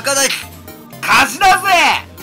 赤大勝ちだぜ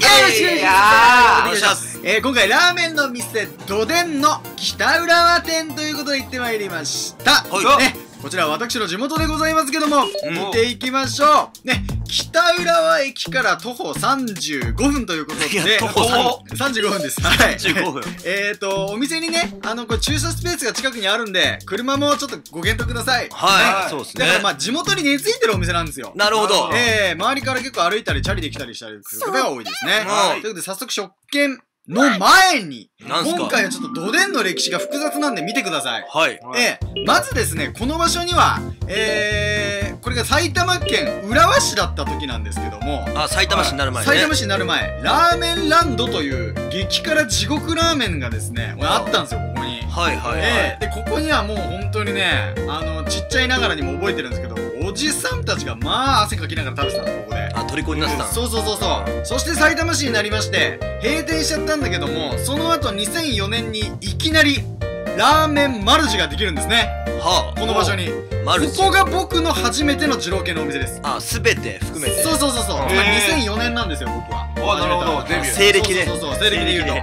よしよしいや。お願いします。えー、今回ラーメンの店どでんの北浦和店ということで行ってまいりました。はい。ねこちらは私の地元でございますけども、ん。見ていきましょう。ね北浦和駅から徒歩35分ということいでや徒歩35分です。はい。35分。えっとお店にねあのこれ駐車スペースが近くにあるんで車もちょっとご検討ください。はいそうですね。だからまあ地元に根付いてるお店なんですよ。なるほど。ええ周りから結構歩いたりチャリで来たりしたりする方が多いですね。はい。ということで早速食券の前に、今回はちょっとどでんの歴史が複雑なんで見てください。はい。ええまずですね、この場所には、えー、これが埼玉県浦和市だった時なんですけども、あ埼玉市になる前ね。埼玉市になる前、ラーメンランドという激辛地獄ラーメンがですね、あったんですよ、ここに。はいはいはい。ええ。でここにはもう本当にねあのちっちゃいながらにも覚えてるんですけどおじさんたちがまあ汗かきながら食べてたのここで。あ虜になってたんそうそうそうそう。そして埼玉市になりまして閉店しちゃったんだけどもその後2004年にいきなりラーメンマルジができるんですねはこの場所に。マルチここが僕の初めての二郎系のお店です。あすべて含めて。そうそうそうそう、まあ、へー2004年なんですよ僕は。おなるほど。始めた西暦ね。そうそうそう西暦で言うと。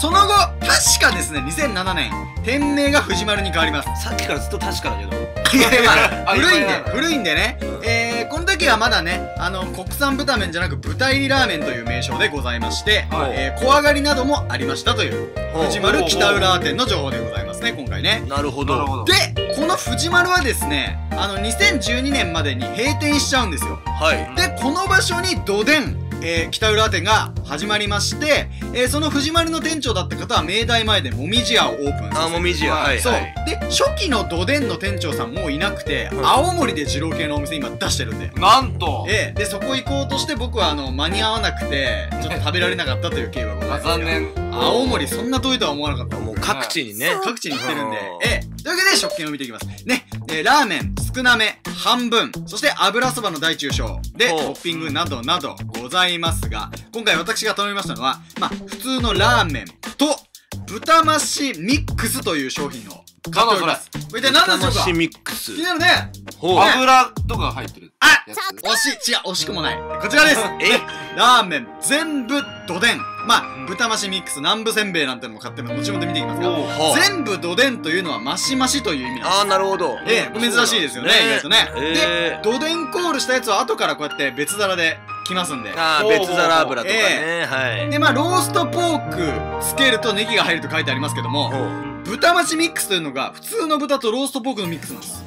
その後確かですね2007年店名が藤丸に変わります。さっきからずっと確かだけど。いやいや あ古いんで古いんでね、えー、この時はまだねあの国産豚麺じゃなく豚入りラーメンという名称でございまして、はい。えー小上がりなどもありましたという藤丸北浦店の情報でございますね今回ね。なるほど。でこの藤丸はですねあの2012年までに閉店しちゃうんですよ。はい。でこの場所にどでん、えー北浦和店が始まりまして、えーその藤丸の店長だった方は明大前でもみじ屋をオープンさせてあもみじやはいそう、はいで初期のどでんの店長さんもういなくて、うん。青森で二郎系のお店今出してるんで。なんと。ええ。でそこ行こうとして僕はあの間に合わなくてちょっと食べられなかったという経緯はございますが。残念青森そんな遠いとは思わなかった。もう各地にね。各地に行ってるんで。う。ん、ええ。というわけで食券を見ていきます。ね、えーラーメン少なめ半分、そして油そばの大中小。でトッピングなどなどございますが、今回私が頼みましたのは、まあ普通のラーメンと豚増しミックスという商品を買っております。これ一体何でしょうか？魂ミックス気になるね。ほう。油とかが入ってる。あ惜しい。違う惜しくもない。こちらです。え？ラーメン全部どでん。まあ、豚増しミックス南部せんべいなんてのも買ってるので後ほど見ていきますが全部どでんというのはマシマシという意味なんです。ああなるほど。ええ、珍しいですよね、意外とね。えで、どでんコールしたやつは後からこうやって別皿で来ますんで。ああ別皿油とかね。はい。で、まあ、ローストポークつけるとネギが入ると書いてありますけども、豚増しミックスというのが普通の豚とローストポークのミックスなんです。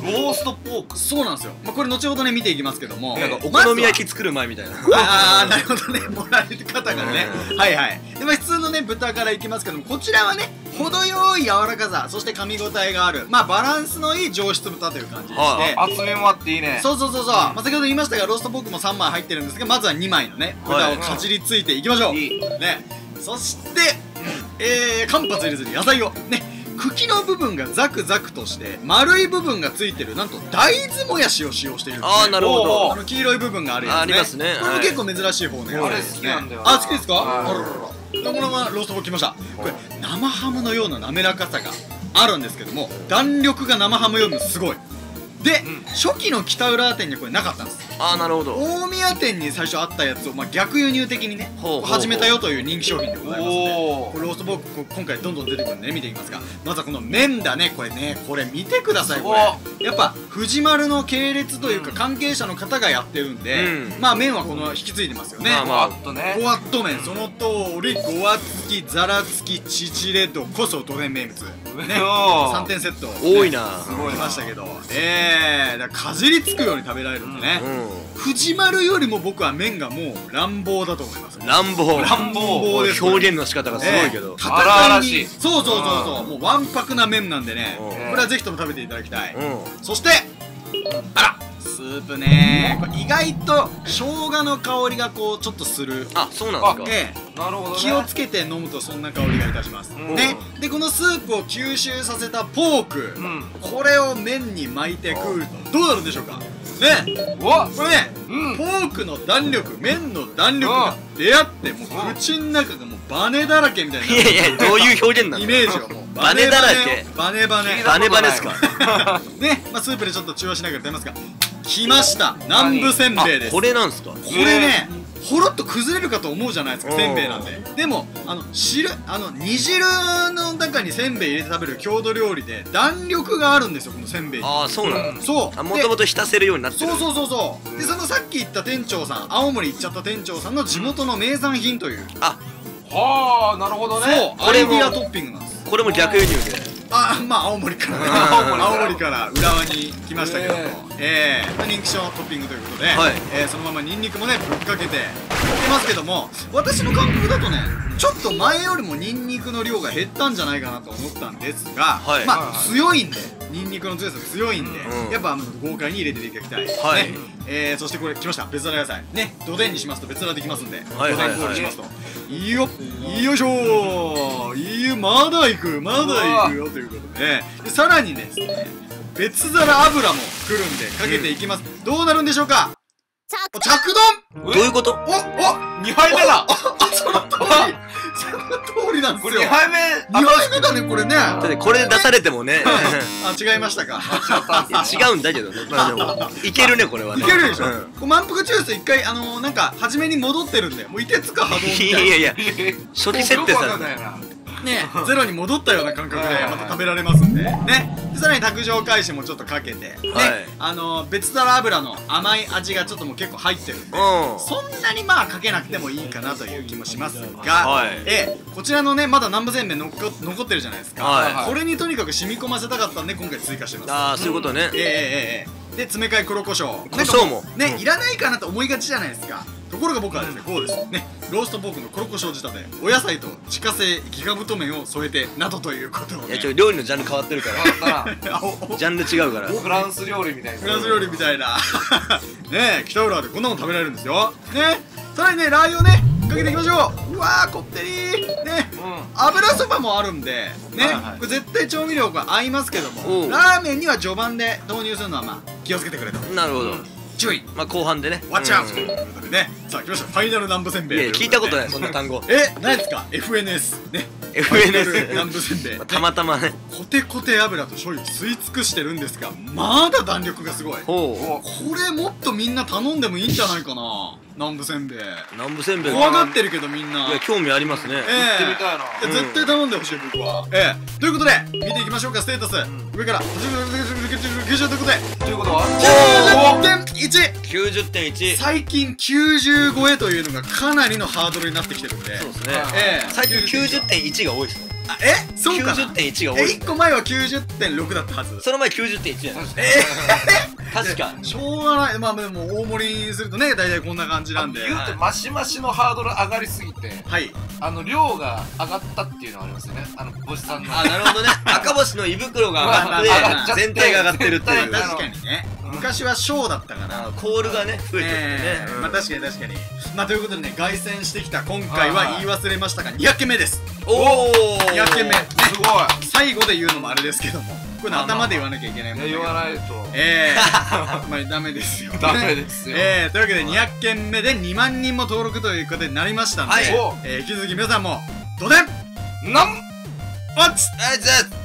ローストポーク。そうなんですよ。まあ、これ後ほどね、見ていきますけども。なんかお好み焼き作る前みたいな。ああ、なるほどね。盛られる方がね。はいはい。で、まあ、普通のね、豚からいきますけども、こちらはね、程よい柔らかさ、そして噛み応えがある、まあ、バランスのいい上質豚という感じでして、はい厚みもあっていいね。そうそうそうそう、まあ、先ほど言いましたがローストポークも3枚入ってるんですがまずは2枚のねはい。豚をかじりついていきましょう、ね。そしてえー、間髪入れずに野菜を。ね茎の部分がザクザクとして丸い部分がついてるなんと大豆もやしを使用しているね、ああなるほおどあの黄色い部分があるやつね。あありますね。これもはい。結構珍しい方のやつあれです好きなんだよあ好きですか、はい。あららら。でこのままローストポークきましたこれ生ハムのような滑らかさがあるんですけども弾力が生ハムよりもすごい。で、うん。初期の北浦和店にはこれなかったんですああなるほど。大宮店に最初あったやつを、まあ、逆輸入的にねほうほうほう。始めたよという人気商品でございますのでローストポークこ今回どんどん出てくるんでね見ていきますがまずはこの麺だね。これねこれ見てくださいこれ。やっぱ藤丸の系列というか関係者の方がやってるんで、うん。まあ麺はこの引き継いでますよね、まあまあ。あとね。ごわっと麺。その通りごわつきざらつき縮れ度こそどでん名物ね。おー。3点セット、多いな。すごいましたけど。ええだかじりつくように食べられるんでね、う藤丸よりも僕は麺がもう乱暴だと思います。ん乱暴。乱暴です。表現の仕方がすごいけど。ええ。荒々しい。そうそうそうそう。もうわんぱくな麺なんでね。うん。これはぜひとも食べていただきたい。うん。そしてあらスープね。これ意外と生姜の香りがこうちょっとする。あそうなんですか。ええ。なるほどね。気をつけて飲むとそんな香りがいたします、うん。ねでこのスープを吸収させたポーク、うん。これを麺に巻いて食うと。どうなるんでしょうか？ね。おこれね、うん。ポークの弾力麺の弾力が出会ってもう口の中がもうバネだらけみたいいやいやどういう表現なんだなイメージがもうバネ。だらけバネバネ。バネバネっすか？ね、まあ、スープでちょっと中和しながら食べますが来ました。南部せんべいです。これなんすか？これねほろっと崩れるかと思うじゃないですかうん。せんべいなんででもあの汁あの煮汁の中にせんべい入れて食べる郷土料理で弾力があるんですよこのせんべいにああそうなんだそう。あもともと浸せるようになってる。そうそうそうそう。でそのさっき言った店長さん青森行っちゃった店長さんの地元の名産品という。あ。はあなるほどそうねアイディアトッピングなんです。これも逆輸入で。あまあ青森からね。うん青森から。浦和に来ましたけども。えええまあ人気商トッピングということで、はい。えーそのままニンニクもねぶっかけてやってますけども私の感覚だとねちょっと前よりもニンニクの量が減ったんじゃないかなと思ったんですが、はい。まあ、はいはい。強いんでニンニクの強さ強いんで、うん。やっぱあの豪快に入れていただきたい、はい。ねえーそしてこれ来ました。別皿野菜。ね土田にしますと別皿できますんではいはいはい。土田コールしますと。いいよよいしょいいよまだ行くまだ行くよということで。でさらにですね別皿油も来るんでかけていきます、どうなるんでしょうか？お着丼どういうこと？おお2杯目だ。あその通り。その通りなんですこよれ2杯目。2杯目だねこれね。だってこれ出されてもね。あ違いましたか？違うんだけどね。まあでもいけるねこれはね。いけるでしょ、うん。こう満腹中枢一回あのー、なんか初めに戻ってるんでもういてつか波動みたいな。いやいや初期設定されてね ゼロに戻ったような感覚でまた食べられますんで。ね。でさらに卓上返しもちょっとかけてね、はい。あのー、別皿油の甘い味がちょっともう結構入ってるんでうん。そんなにまあかけなくてもいいかなという気もしますが、はい。ええこちらのねまだ南部せんべい残残ってるじゃないですか、はい。これにとにかく染み込ませたかったんで今回追加してます。ああそういうことね。ええええええ。で詰め替え黒胡椒。胡椒も。ね、うん。いらないかなと思いがちじゃないですかところが僕はですねこうですねローストポークの黒胡椒仕立てお野菜と自家製ギガ太麺を添えてなどということをねいやちょ料理のジャンル変わってるから。ジャンル違うから。フランス料理みたいな。フランス料理みたいな。ねえ北浦和でこんなもん食べられるんですよ。ねさらにねラー油をねかけていきましょう。うわーこってりー。ねう油そばもあるんでね、はいはい。これ絶対調味料が合いますけどおもうラーメンには序盤で投入するのはまあ気をつけてくれと。なるほど注意まあ後半でね。ワッチアウトとうん。いうことでね。さあ来ましたファイナル南部せんべい。いや聞いたことない。いそんな単語。え何ですか？FNS ね。FNS 南部せんべい、たまたまね。コテコテ油と醤油吸い尽くしてるんですがまだ弾力がすごい。これもっとみんな頼んでもいいんじゃないかな？南部せんべい。南部せんべい。怖がってるけどみんな。いや興味ありますね。ええ。行ってみたいな。や絶対頼んでほしい僕は。ええ。ということで見ていきましょうかステータス、上から。90ということでということは90.1 90.1最近90超えというのがかなりのハードルになってきてるんで。そうですね。ええ。最近90.1が多いですねあえ？そうか。な90.1が多いえです1個前は90.6だったはず。その前90.1じゃない確かしょうがない。まあでも大盛りにするとね大体こんな感じなんで。言うてマシマシのハードル上がりすぎてはい。あの量が上がったっていうのがありますよね。あの星さんの。あなるほどね。赤星の胃袋が上がって全体が上がってるっていう。確かにね。うん。昔は小だったかなあコールがね増えてってえねえまあ確かに確かに。まあということでね凱旋してきた今回は言い忘れましたが200件目です。おお200件目。ね。すごい。最後で言うのもあれですけどもこれ頭で言わなきゃいけないもんいやだけど言わないと。ええ。まあダメですよ。ダメですよ。ええ。というわけで200件目で2万人も登録ということになりましたんで、はい。えー引き続き皆さんもどでん。なん。おっつ。あいつ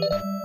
は